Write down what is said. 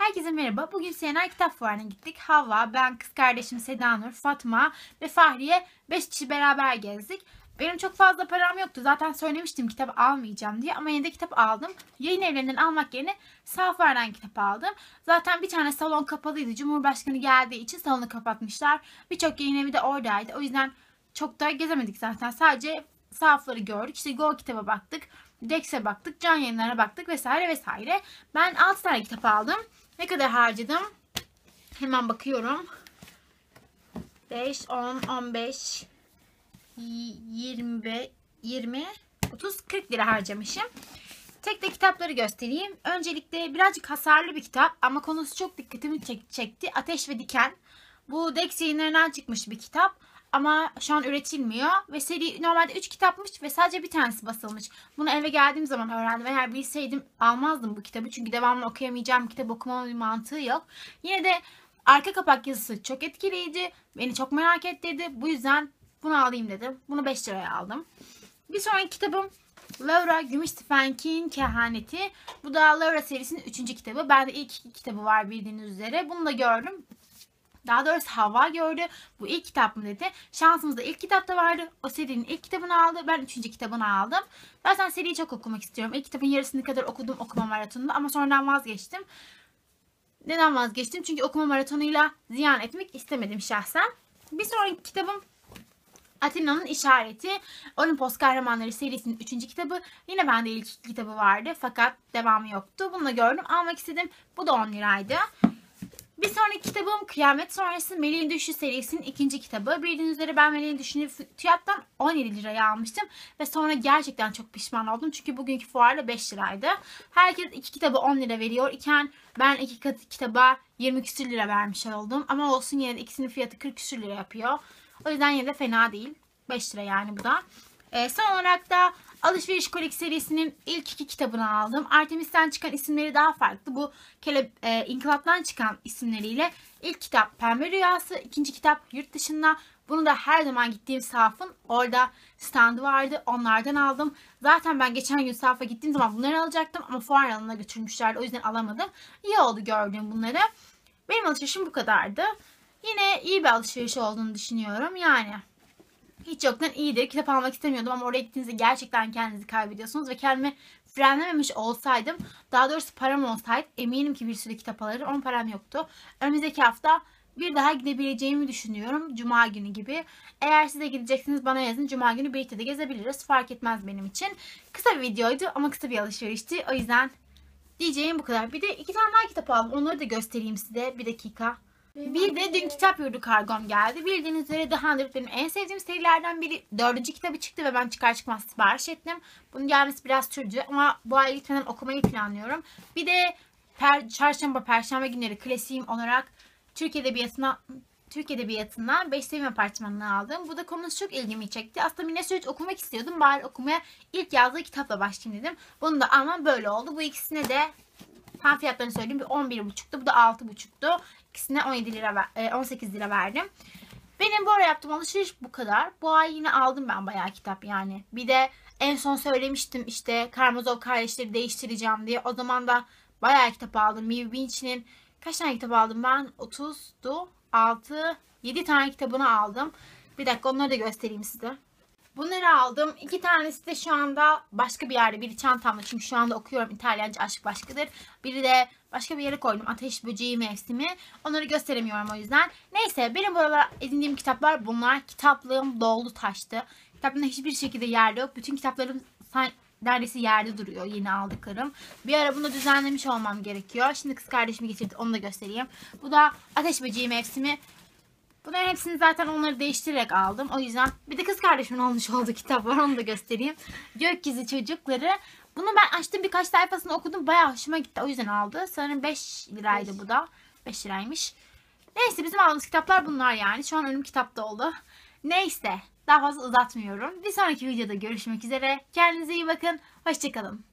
Herkese merhaba. Bugün Sena Kitap Fuarı'na gittik. Havva, ben, kız kardeşim Seda Nur, Fatma ve Fahriye 5 kişi beraber gezdik. Benim çok fazla param yoktu. Zaten söylemiştim kitap almayacağım diye ama yine de kitap aldım. Yayın evlerinden almak yerine Safvar'dan kitap aldım. Zaten bir tane salon kapalıydı. Cumhurbaşkanı geldiği için salonu kapatmışlar. Birçok yayın evi de oradaydı. O yüzden çok da gezemedik zaten. Sadece sahafları gördük. İşte Go kitaba baktık. Dex'e baktık. Can yayınlarına baktık vesaire vesaire. Ben 6 tane kitap aldım. Ne kadar harcadım? Hemen bakıyorum. 5, 10, 15, 20, 20, 30, 40 lira harcamışım. Tek de kitapları göstereyim. Öncelikle birazcık hasarlı bir kitap ama konusu çok dikkatimi çek- çekti. Ateş ve Diken. Bu Dex yayınlarından çıkmış bir kitap. Ama şu an üretilmiyor. Ve seri normalde 3 kitapmış ve sadece bir tanesi basılmış. Bunu eve geldiğim zaman öğrendim. Eğer bilseydim almazdım bu kitabı. Çünkü devamlı okuyamayacağım kitap okumamın bir mantığı yok. Yine de arka kapak yazısı çok etkileyici. Beni çok merak ettirdi. Bu yüzden bunu alayım dedim. Bunu 5 liraya aldım. Bir sonraki kitabım Laura Gümüştüfenk'in Kehaneti. Bu da Laura serisinin 3. kitabı. Bende ilk iki kitabı var bildiğiniz üzere. Bunu da gördüm. Daha doğrusu Hava gördü. Bu ilk kitap mı dedi. Şansımızda ilk kitapta vardı. O serinin ilk kitabını aldı. Ben üçüncü kitabını aldım. Zaten seriyi çok okumak istiyorum. İlk kitabın yarısını kadar okudum okuma maratonunda ama sonradan vazgeçtim. Neden vazgeçtim? Çünkü okuma maratonuyla ziyan etmek istemedim şahsen. Bir sonraki kitabım Atina'nın İşareti. Olimpos Kahramanları serisinin 3. kitabı. Yine bende ilk kitabı vardı fakat devamı yoktu. Bunu da gördüm. Almak istedim. Bu da 10 liraydı. Bir sonraki kitabım Kıyamet Sonrası Melih'in Düşüşü serisinin ikinci kitabı. Bildiğiniz üzere ben Melih'in Düşüşü'nü fiyattan 17 liraya almıştım. Ve sonra gerçekten çok pişman oldum. Çünkü bugünkü fuarla 5 liraydı. Herkes iki kitabı 10 lira veriyor iken ben iki katı kitaba 20 küsür lira vermiş oldum. Ama olsun yine de ikisinin fiyatı 40 küsür lira yapıyor. O yüzden yine de fena değil. 5 lira yani bu da. Ee, son olarak da Alışveriş Kolik serisinin ilk iki kitabını aldım. Artemis'ten çıkan isimleri daha farklı. Bu Kele, e, İnkılap'tan çıkan isimleriyle ilk kitap Pembe Rüyası, ikinci kitap Yurt Dışında. Bunu da her zaman gittiğim sahafın orada standı vardı. Onlardan aldım. Zaten ben geçen gün sahafa gittiğim zaman bunları alacaktım ama fuar alanına götürmüşlerdi. O yüzden alamadım. İyi oldu gördüğüm bunları. Benim alışverişim bu kadardı. Yine iyi bir alışveriş olduğunu düşünüyorum. Yani hiç yoktan iyidir. Kitap almak istemiyordum ama oraya gittiğinizde gerçekten kendinizi kaybediyorsunuz ve kendimi frenlememiş olsaydım daha doğrusu param olsaydı eminim ki bir sürü kitap alırım ama param yoktu. Önümüzdeki hafta bir daha gidebileceğimi düşünüyorum. Cuma günü gibi. Eğer size gideceksiniz bana yazın. Cuma günü birlikte de gezebiliriz. Fark etmez benim için. Kısa bir videoydu ama kısa bir alışverişti. O yüzden diyeceğim bu kadar. Bir de iki tane daha kitap aldım. Onları da göstereyim size. Bir dakika. Bir de dün kitap yurdu kargom geldi. Bildiğiniz üzere The Hundred benim en sevdiğim serilerden biri. Dördüncü kitabı çıktı ve ben çıkar çıkmaz sipariş ettim. Bunun gelmesi biraz sürdü ama bu ay gitmeden okumayı planlıyorum. Bir de per, çarşamba, perşembe günleri klasiğim olarak Türk Edebiyatı'na Türk Edebiyatı'ndan Beş Sevim Apartmanı'nı aldım. Bu da konusu çok ilgimi çekti. Aslında Mine Söğüt okumak istiyordum. Bari okumaya ilk yazdığı kitapla başlayayım dedim. Bunu da almam böyle oldu. Bu ikisine de Tam fiyatlarını söyleyeyim. Bir 11,5'tu. Bu da 6,5'tu. İkisine 17 lira, ver- e, 18 lira verdim. Benim bu ara yaptığım alışveriş bu kadar. Bu ay yine aldım ben bayağı kitap yani. Bir de en son söylemiştim işte Karamazov kardeşleri değiştireceğim diye. O zaman da bayağı kitap aldım. Miv Binch'in kaç tane kitap aldım ben? 30'du. 6, 7 tane kitabını aldım. Bir dakika onları da göstereyim size. Bunları aldım. İki tanesi de şu anda başka bir yerde. Biri çantamda çünkü şu anda okuyorum İtalyanca Aşk Başkadır. Biri de başka bir yere koydum. Ateş Böceği Mevsimi. Onları gösteremiyorum o yüzden. Neyse benim buralar edindiğim kitaplar bunlar. Kitaplığım doldu taştı. Kitaplığımda hiçbir şekilde yerde yok. Bütün kitaplarım neredeyse yerde duruyor yeni aldıklarım. Bir ara bunu düzenlemiş olmam gerekiyor. Şimdi kız kardeşimi getirdi onu da göstereyim. Bu da Ateş Böceği Mevsimi. Bunların hepsini zaten onları değiştirerek aldım. O yüzden bir de kız kardeşimin almış olduğu kitap var onu da göstereyim. Gökyüzü Çocukları. Bunu ben açtım birkaç sayfasını okudum. Bayağı hoşuma gitti. O yüzden aldı. Sanırım 5 liraydı bu da. 5 liraymış. Neyse bizim aldığımız kitaplar bunlar yani. Şu an önüm kitapta oldu. Neyse daha fazla uzatmıyorum. Bir sonraki videoda görüşmek üzere. Kendinize iyi bakın. Hoşçakalın.